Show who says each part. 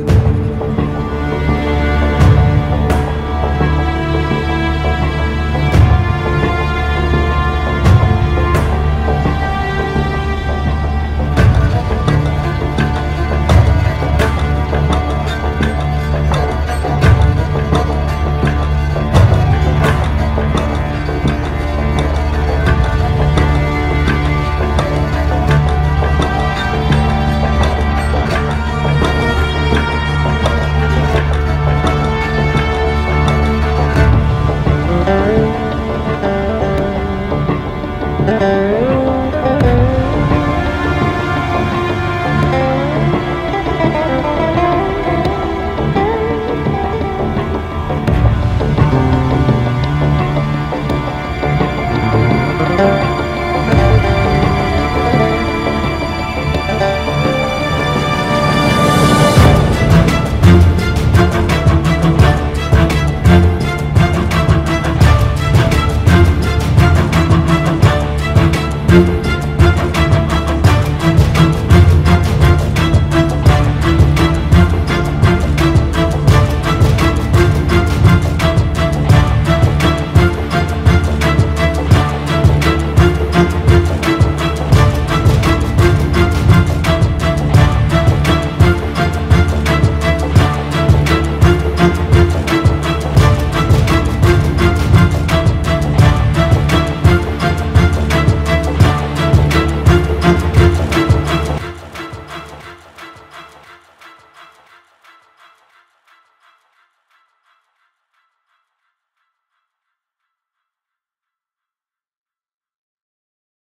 Speaker 1: you